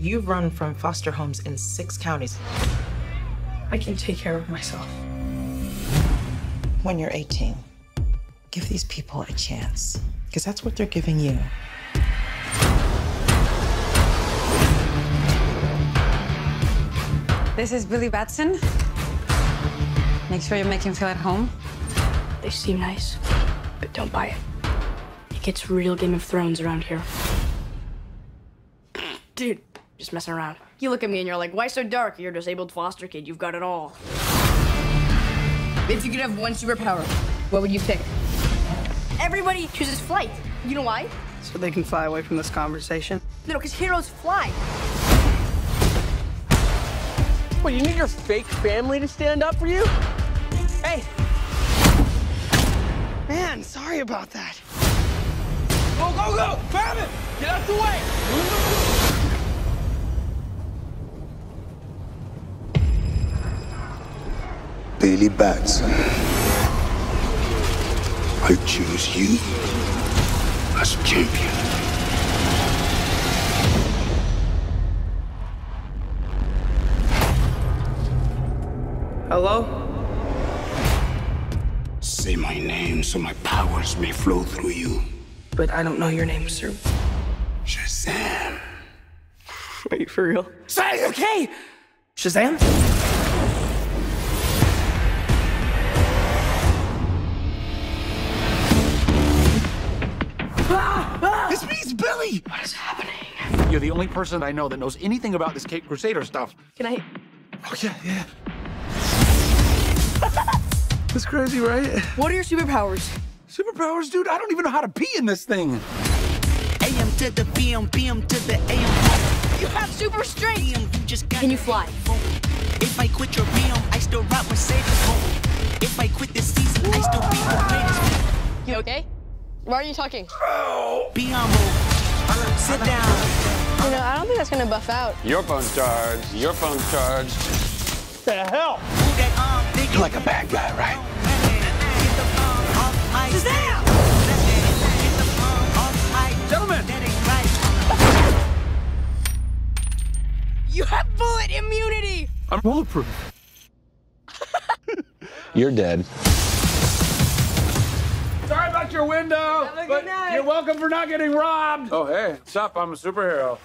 You've run from foster homes in six counties. I can take care of myself. When you're 18, give these people a chance, because that's what they're giving you. This is Billy Batson. Make sure you make him feel at home. They seem nice, but don't buy it. It gets real Game of Thrones around here. Dude, just messing around. You look at me and you're like, why so dark? You're a disabled foster kid. You've got it all. If you could have one superpower, what would you pick? Everybody chooses flight. You know why? So they can fly away from this conversation. No, because heroes fly. What, you need your fake family to stand up for you? Hey! Man, sorry about that. Go, go, go! Grab it! Get out the way! Billy Batson. I choose you as champion. Hello? Say my name so my powers may flow through you. But I don't know your name, sir. Shazam. Wait, for real? Say, okay! Shazam? Means Billy! What is happening? You're the only person I know that knows anything about this Cape Crusader stuff. Can I? Oh, yeah, yeah. That's crazy, right? What are your superpowers? Superpowers, dude, I don't even know how to pee in this thing. AM to the PM, PM to the AM. You have super strength. PM, you just got Can you fly? If I quit your PM, I still rock Mercedes. If I quit this season, I still be the greatest. You okay? Why are you talking? Biamo, sit down. You know, I don't think that's gonna buff out. Your phone's charged. Your phone's charged. What The hell? Move that arm, think You're like a bad guy, right? Get the bomb off my Shazam! Get the bomb off my Gentlemen. That ain't right. You have bullet immunity. I'm bulletproof. You're dead. Sorry about your window, but you're welcome for not getting robbed. Oh, hey, what's up? I'm a superhero.